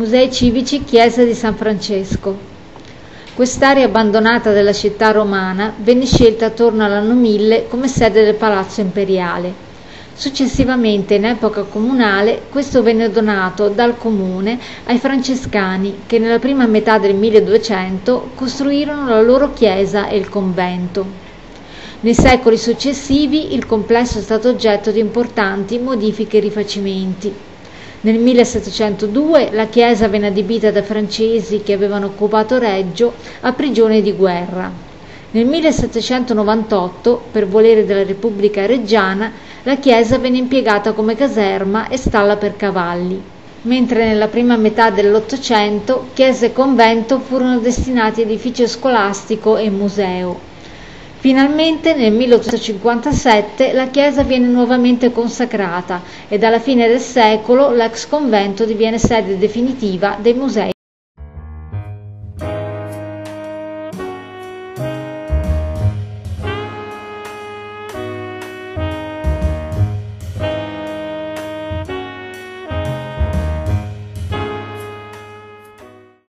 Musei civici Chiesa di San Francesco. Quest'area abbandonata della città romana venne scelta attorno all'anno 1000 come sede del Palazzo Imperiale. Successivamente, in epoca comunale, questo venne donato dal comune ai francescani che nella prima metà del 1200 costruirono la loro chiesa e il convento. Nei secoli successivi il complesso è stato oggetto di importanti modifiche e rifacimenti. Nel 1702 la chiesa venne adibita dai francesi che avevano occupato Reggio a prigione di guerra. Nel 1798, per volere della Repubblica Reggiana, la chiesa venne impiegata come caserma e stalla per cavalli, mentre nella prima metà dell'Ottocento chiesa e convento furono destinati edificio scolastico e museo. Finalmente nel 1857 la chiesa viene nuovamente consacrata e alla fine del secolo l'ex convento diviene sede definitiva dei musei